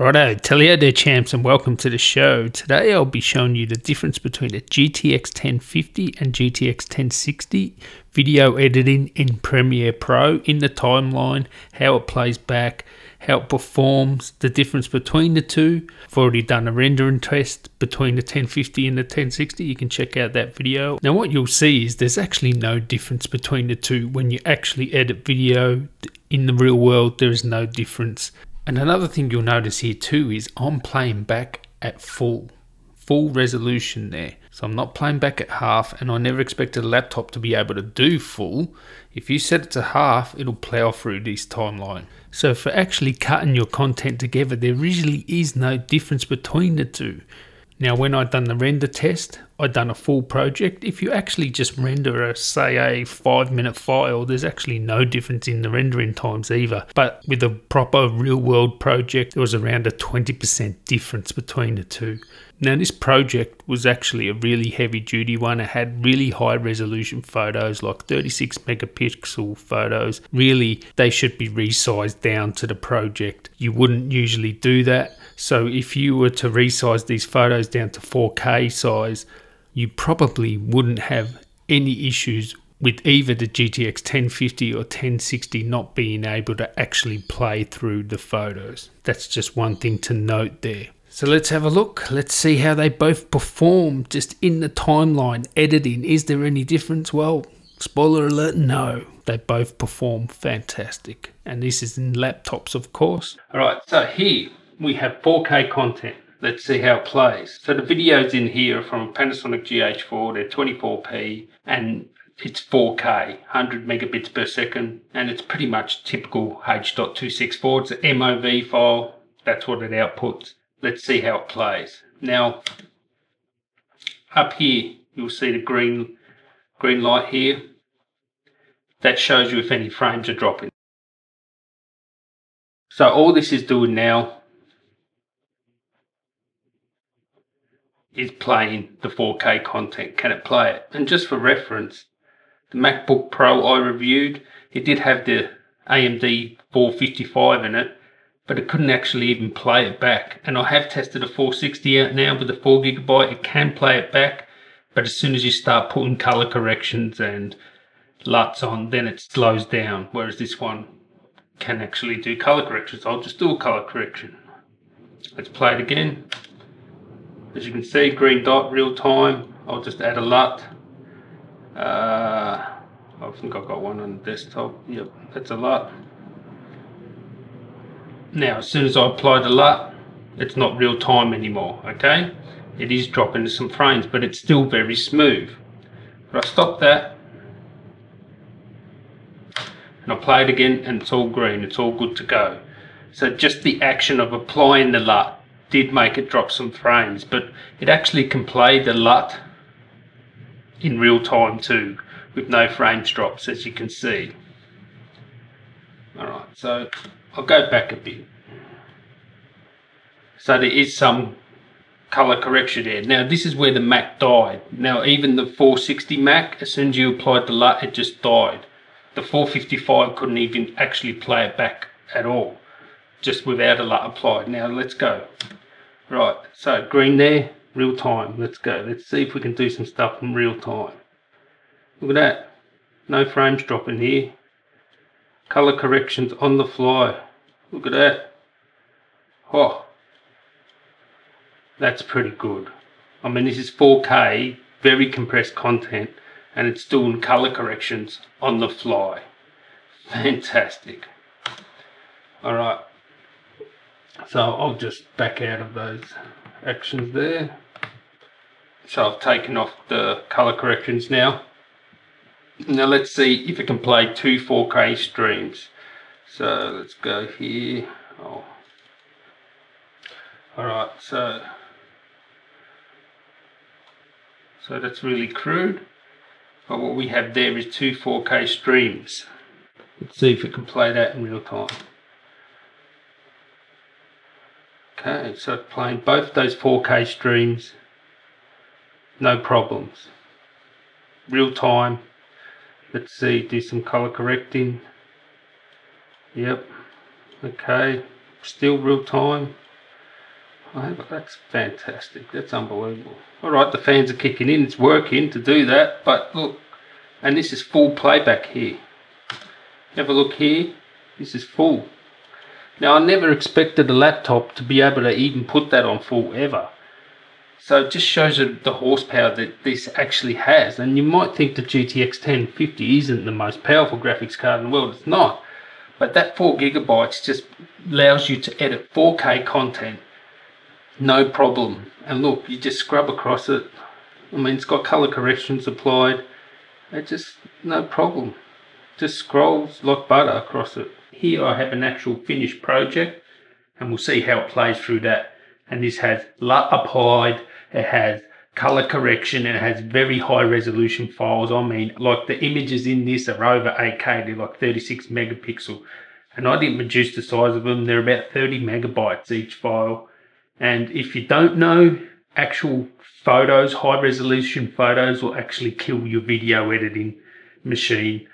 Righto, Tally ho there champs and welcome to the show. Today I'll be showing you the difference between a GTX 1050 and GTX 1060 video editing in Premiere Pro in the timeline, how it plays back, how it performs, the difference between the two. I've already done a rendering test between the 1050 and the 1060. You can check out that video. Now what you'll see is there's actually no difference between the two. When you actually edit video in the real world, there is no difference. And another thing you'll notice here too is I'm playing back at full, full resolution there. So I'm not playing back at half and I never expected a laptop to be able to do full. If you set it to half, it'll plow through this timeline. So for actually cutting your content together, there really is no difference between the two. Now, when I'd done the render test, I'd done a full project. If you actually just render a, say, a five minute file, there's actually no difference in the rendering times either. But with a proper real world project, there was around a 20% difference between the two. Now, this project was actually a really heavy duty one. It had really high resolution photos, like 36 megapixel photos. Really, they should be resized down to the project. You wouldn't usually do that. So, if you were to resize these photos down to 4K size, you probably wouldn't have any issues with either the GTX 1050 or 1060 not being able to actually play through the photos. That's just one thing to note there. So let's have a look. Let's see how they both perform just in the timeline editing. Is there any difference? Well, spoiler alert, no. They both perform fantastic. And this is in laptops, of course. All right, so here we have 4K content. Let's see how it plays. So the videos in here are from Panasonic GH4. They're 24p and it's 4K, 100 megabits per second, and it's pretty much typical H.264. It's an MOV file. That's what it outputs. Let's see how it plays. Now, up here, you'll see the green, green light here. That shows you if any frames are dropping. So all this is doing now is playing the 4K content. Can it play it? And just for reference, the MacBook Pro I reviewed, it did have the AMD 455 in it, but it couldn't actually even play it back. And I have tested a 460 out now with the 4 gigabyte. It can play it back, but as soon as you start putting color corrections and LUTs on, then it slows down. Whereas this one can actually do color corrections. I'll just do a color correction. Let's play it again. As you can see, green dot, real time. I'll just add a LUT. Uh, I think I've got one on the desktop. Yep, that's a LUT. Now, as soon as I apply the LUT, it's not real time anymore, okay? It is dropping some frames, but it's still very smooth. But I stop that, and I play it again, and it's all green, it's all good to go. So just the action of applying the LUT did make it drop some frames, but it actually can play the LUT in real time too, with no frames drops, as you can see. Alright, so I'll go back a bit. So there is some color correction there. Now this is where the Mac died. Now even the 460 Mac, as soon as you applied the LUT, it just died. The 455 couldn't even actually play it back at all, just without a LUT applied. Now let's go. Right, so green there, real time. Let's go. Let's see if we can do some stuff in real time. Look at that. No frames dropping here. Color corrections on the fly. Look at that. Oh, that's pretty good. I mean, this is 4K, very compressed content, and it's doing color corrections on the fly. Fantastic. All right. So I'll just back out of those actions there. So I've taken off the color corrections now. Now let's see if it can play two 4K streams. So let's go here. Oh. Alright, so so that's really crude. But what we have there is two 4K streams. Let's see if it can play that in real time. Okay, so playing both those 4K streams, no problems. Real time, let's see do some color correcting yep okay still real time Oh, that's fantastic. That's unbelievable. All right, the fans are kicking in. It's working to do that. But look, and this is full playback here. Have a look here. This is full. Now, I never expected a laptop to be able to even put that on full ever. So it just shows you the horsepower that this actually has. And you might think the GTX 1050 isn't the most powerful graphics card in the world. It's not. But that 4 gigabytes just allows you to edit 4K content. No problem. And look, you just scrub across it. I mean, it's got color corrections applied. It just, no problem. Just scrolls like butter across it. Here I have an actual finished project and we'll see how it plays through that. And this has LUT applied, it has color correction, and it has very high resolution files. I mean, like the images in this are over 8K, they're like 36 megapixel. And I didn't reduce the size of them, they're about 30 megabytes each file. And if you don't know, actual photos, high resolution photos will actually kill your video editing machine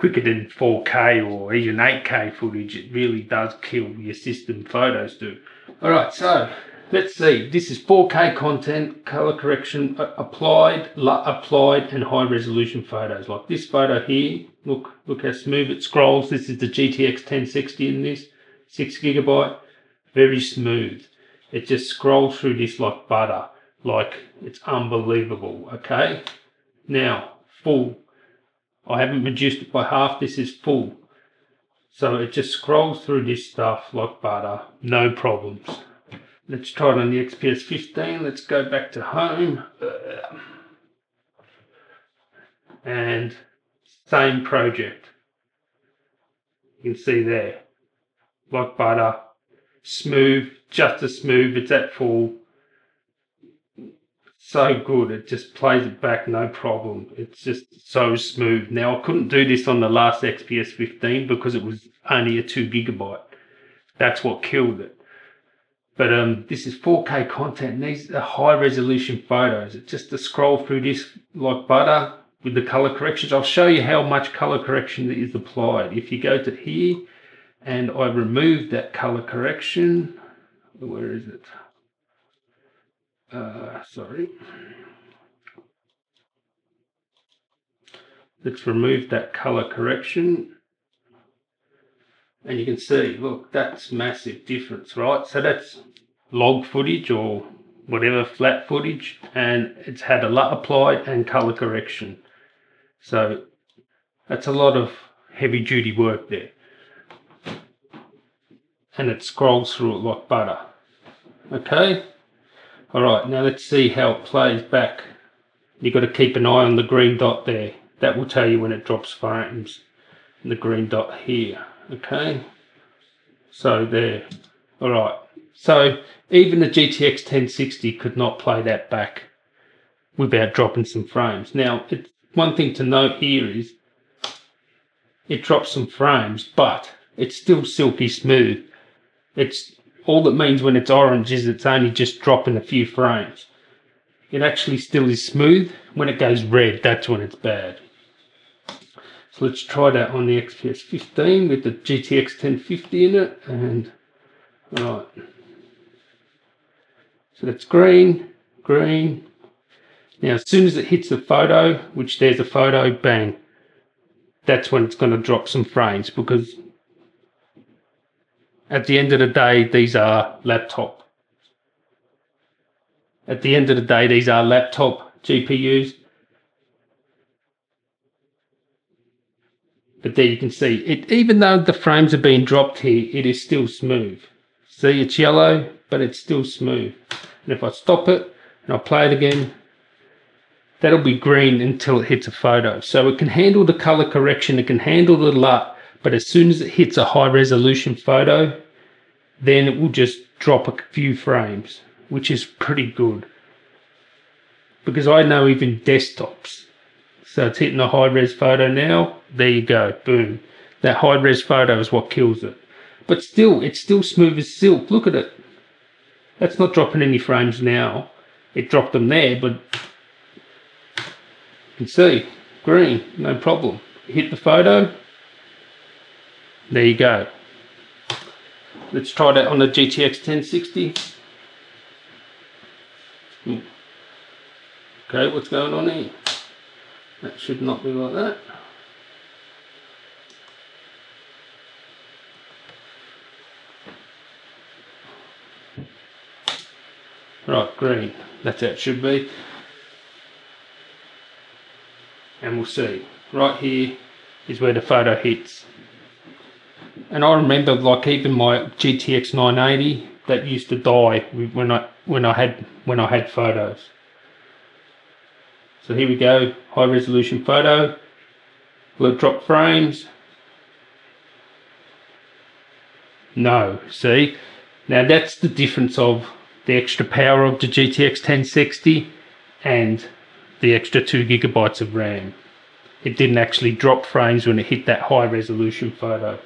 quicker than 4K or even 8K footage. It really does kill your system photos do. All right, so let's see. This is 4K content, color correction applied, applied, and high resolution photos. Like this photo here. Look, look how smooth it scrolls. This is the GTX 1060 in this, six gigabyte, very smooth. It just scrolls through this like butter, like it's unbelievable. Okay, now full I haven't reduced it by half. This is full. So it just scrolls through this stuff like butter. No problems. Let's try it on the XPS 15. Let's go back to home. And same project. You can see there. Like butter. Smooth. Just as smooth. It's at full so good. It just plays it back no problem. It's just so smooth. Now I couldn't do this on the last XPS 15 because it was only a two gigabyte. That's what killed it. But um, this is 4K content these are high resolution photos. It's just to scroll through this like butter with the color corrections. I'll show you how much color correction is applied. If you go to here and I remove that color correction, where is it? Uh, sorry. Let's remove that color correction. And you can see, look, that's massive difference, right? So that's log footage or whatever flat footage and it's had a LUT applied and color correction. So that's a lot of heavy duty work there. And it scrolls through it like butter. Okay. Alright, now let's see how it plays back. You've got to keep an eye on the green dot there. That will tell you when it drops frames. The green dot here. Okay. So there. Alright. So even the GTX 1060 could not play that back without dropping some frames. Now, it's, one thing to note here is it drops some frames, but it's still silky smooth. It's all that means when it's orange is it's only just dropping a few frames. It actually still is smooth. When it goes red, that's when it's bad. So let's try that on the XPS 15 with the GTX 1050 in it. And, right. So that's green, green. Now, as soon as it hits the photo, which there's a photo, bang. That's when it's going to drop some frames because at the end of the day, these are laptop. At the end of the day, these are laptop GPUs. But there you can see it, even though the frames are being dropped here, it is still smooth. See, it's yellow, but it's still smooth. And if I stop it and I play it again, that'll be green until it hits a photo. So it can handle the color correction, it can handle the LUT, but as soon as it hits a high resolution photo, then it will just drop a few frames, which is pretty good. Because I know even desktops. So it's hitting a high res photo now. There you go. Boom. That high res photo is what kills it. But still, it's still smooth as silk. Look at it. That's not dropping any frames now. It dropped them there, but you can see green, no problem. Hit the photo. There you go. Let's try that on the GTX 1060. Okay, what's going on here? That should not be like that. Right, green. That's how it should be. And we'll see. Right here is where the photo hits. And I remember like even my GTX 980 that used to die when I when I had when I had photos. So here we go, high resolution photo. Will it drop frames? No, see? Now that's the difference of the extra power of the GTX 1060 and the extra 2 gigabytes of RAM. It didn't actually drop frames when it hit that high resolution photo.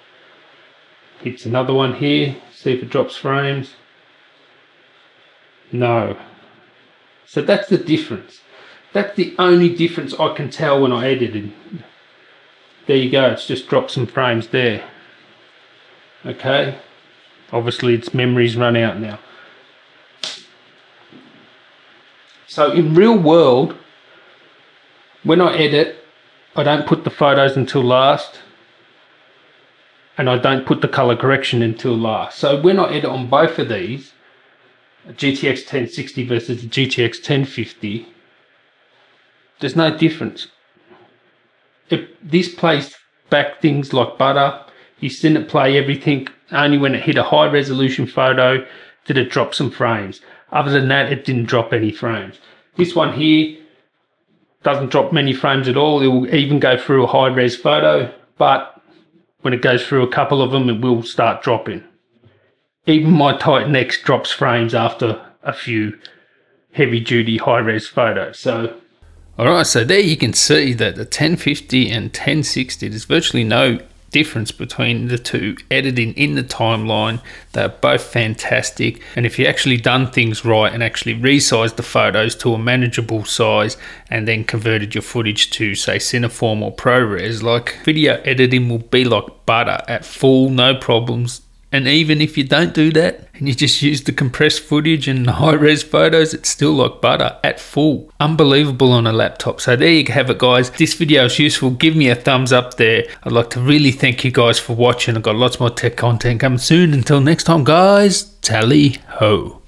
Hits another one here, see if it drops frames. No. So that's the difference. That's the only difference I can tell when I edited. There you go, it's just dropped some frames there. Okay, obviously its memory's run out now. So in real world, when I edit, I don't put the photos until last and I don't put the color correction until last. So when I edit on both of these, GTX 1060 versus the GTX 1050, there's no difference. If this plays back things like butter, you seen it play everything only when it hit a high resolution photo did it drop some frames. Other than that, it didn't drop any frames. This one here doesn't drop many frames at all. It will even go through a high res photo, but when it goes through a couple of them, it will start dropping. Even my Titan X drops frames after a few heavy duty high res photos. So Alright, so there you can see that the 1050 and 1060, there's virtually no difference between the two editing in the timeline. They're both fantastic. And if you actually done things right and actually resized the photos to a manageable size and then converted your footage to say Cineform or ProRes, like video editing will be like butter at full, no problems, and even if you don't do that and you just use the compressed footage and the high res photos, it's still like butter at full. Unbelievable on a laptop. So there you have it, guys. This video is useful, give me a thumbs up there. I'd like to really thank you guys for watching. I've got lots more tech content coming soon. Until next time, guys, tally ho.